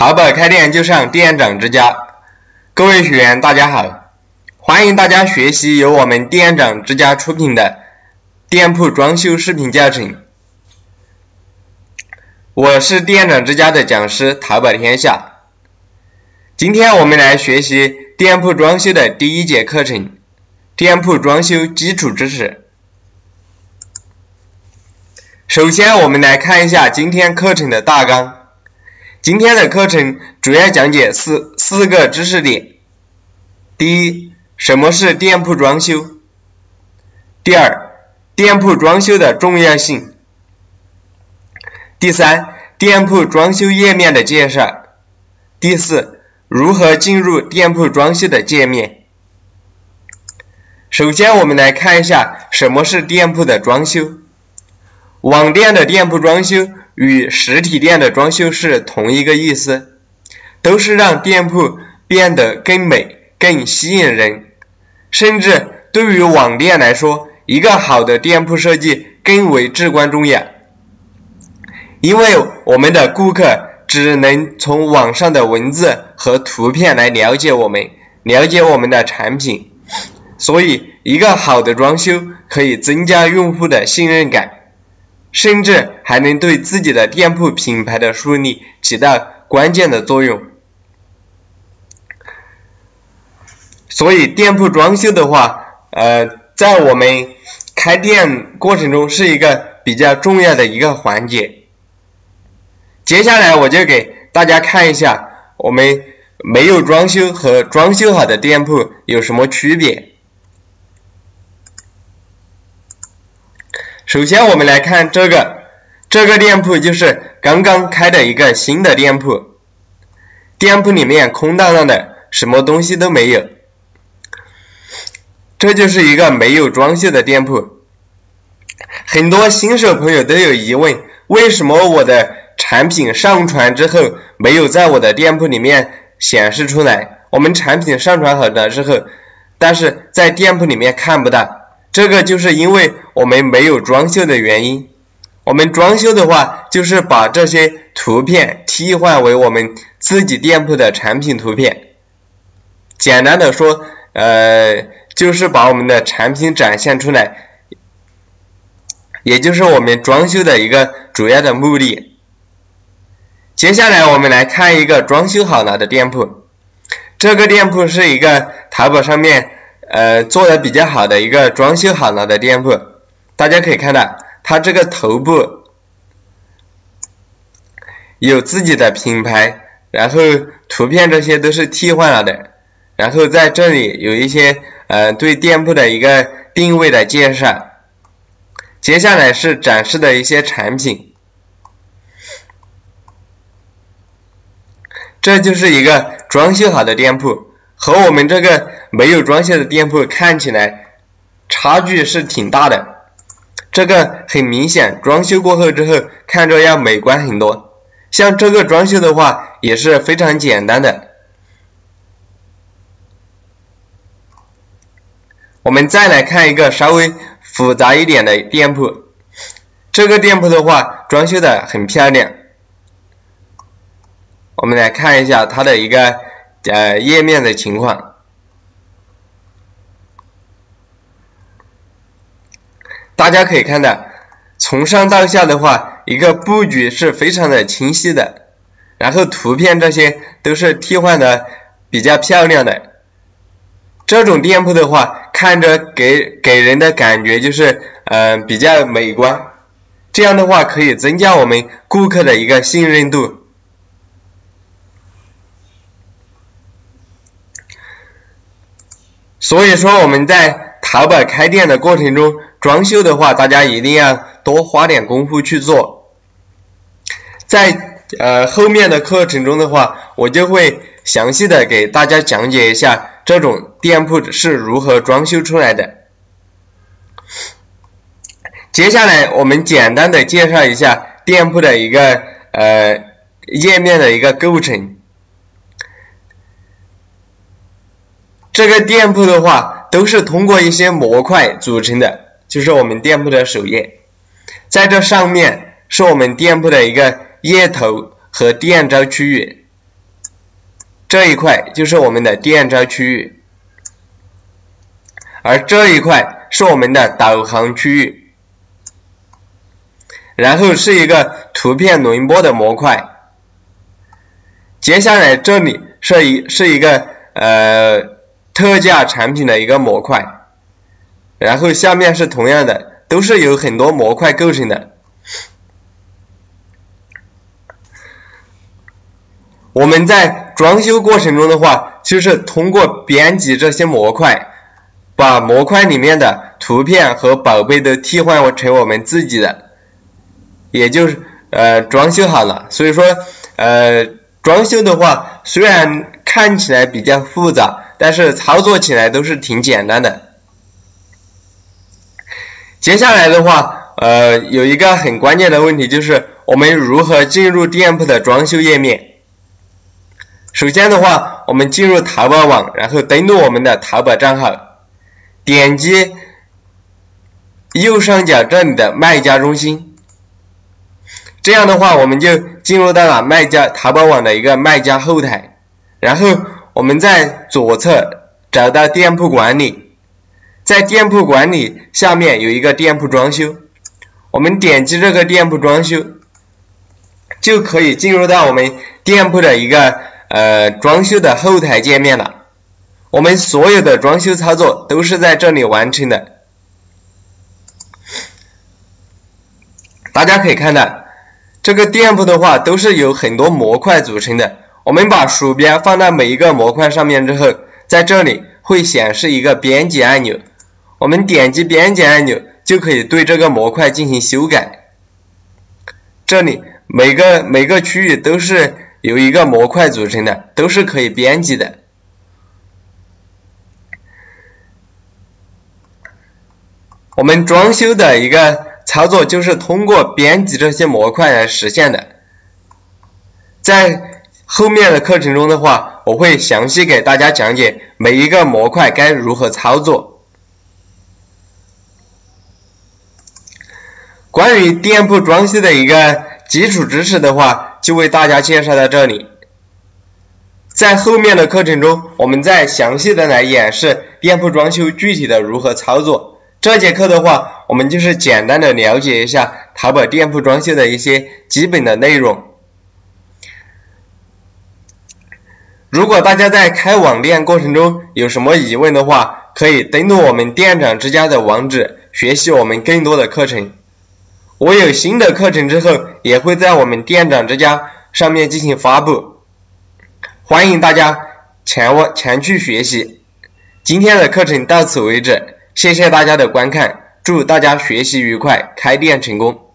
淘宝开店就上店长之家，各位学员大家好，欢迎大家学习由我们店长之家出品的店铺装修视频教程。我是店长之家的讲师淘宝天下，今天我们来学习店铺装修的第一节课程，店铺装修基础知识。首先，我们来看一下今天课程的大纲。今天的课程主要讲解四四个知识点：第一，什么是店铺装修；第二，店铺装修的重要性；第三，店铺装修页面的介绍；第四，如何进入店铺装修的界面。首先，我们来看一下什么是店铺的装修。网店的店铺装修。与实体店的装修是同一个意思，都是让店铺变得更美、更吸引人。甚至对于网店来说，一个好的店铺设计更为至关重要。因为我们的顾客只能从网上的文字和图片来了解我们，了解我们的产品，所以一个好的装修可以增加用户的信任感。甚至还能对自己的店铺品牌的树立起到关键的作用。所以，店铺装修的话，呃，在我们开店过程中是一个比较重要的一个环节。接下来，我就给大家看一下我们没有装修和装修好的店铺有什么区别。首先，我们来看这个，这个店铺就是刚刚开的一个新的店铺，店铺里面空荡荡的，什么东西都没有，这就是一个没有装修的店铺。很多新手朋友都有疑问，为什么我的产品上传之后没有在我的店铺里面显示出来？我们产品上传好了之后，但是在店铺里面看不到。这个就是因为我们没有装修的原因。我们装修的话，就是把这些图片替换为我们自己店铺的产品图片。简单的说，呃，就是把我们的产品展现出来，也就是我们装修的一个主要的目的。接下来我们来看一个装修好了的店铺。这个店铺是一个淘宝上面。呃，做的比较好的一个装修好了的店铺，大家可以看到，它这个头部有自己的品牌，然后图片这些都是替换了的，然后在这里有一些呃对店铺的一个定位的介绍，接下来是展示的一些产品，这就是一个装修好的店铺。和我们这个没有装修的店铺看起来差距是挺大的，这个很明显，装修过后之后看着要美观很多。像这个装修的话也是非常简单的。我们再来看一个稍微复杂一点的店铺，这个店铺的话装修的很漂亮。我们来看一下它的一个。呃，页面的情况，大家可以看到，从上到下的话，一个布局是非常的清晰的，然后图片这些都是替换的比较漂亮的。这种店铺的话，看着给给人的感觉就是呃比较美观，这样的话可以增加我们顾客的一个信任度。所以说我们在淘宝开店的过程中，装修的话，大家一定要多花点功夫去做。在呃后面的课程中的话，我就会详细的给大家讲解一下这种店铺是如何装修出来的。接下来我们简单的介绍一下店铺的一个呃页面的一个构成。这个店铺的话，都是通过一些模块组成的，就是我们店铺的首页。在这上面是我们店铺的一个页头和店招区域，这一块就是我们的店招区域，而这一块是我们的导航区域，然后是一个图片轮播的模块。接下来这里是一是一个呃特价产品的一个模块，然后下面是同样的，都是由很多模块构成的。我们在装修过程中的话，就是通过编辑这些模块，把模块里面的图片和宝贝都替换成我们自己的，也就是呃装修好了。所以说呃装修的话，虽然看起来比较复杂，但是操作起来都是挺简单的。接下来的话，呃有一个很关键的问题就是我们如何进入店铺的装修页面。首先的话，我们进入淘宝网，然后登录我们的淘宝账号，点击右上角这里的卖家中心，这样的话，我们就进入到了卖家淘宝网的一个卖家后台，然后我们在左侧找到店铺管理，在店铺管理下面有一个店铺装修，我们点击这个店铺装修，就可以进入到我们店铺的一个。呃，装修的后台界面了，我们所有的装修操作都是在这里完成的。大家可以看到，这个店铺的话都是由很多模块组成的。我们把鼠标放到每一个模块上面之后，在这里会显示一个编辑按钮，我们点击编辑按钮就可以对这个模块进行修改。这里每个每个区域都是。由一个模块组成的，都是可以编辑的。我们装修的一个操作就是通过编辑这些模块来实现的。在后面的课程中的话，我会详细给大家讲解每一个模块该如何操作。关于店铺装修的一个基础知识的话。就为大家介绍到这里，在后面的课程中，我们再详细的来演示店铺装修具体的如何操作。这节课的话，我们就是简单的了解一下淘宝店铺装修的一些基本的内容。如果大家在开网店过程中有什么疑问的话，可以登录我们店长之家的网址，学习我们更多的课程。我有新的课程之后，也会在我们店长之家上面进行发布，欢迎大家前往前去学习。今天的课程到此为止，谢谢大家的观看，祝大家学习愉快，开店成功。